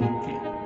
Okay.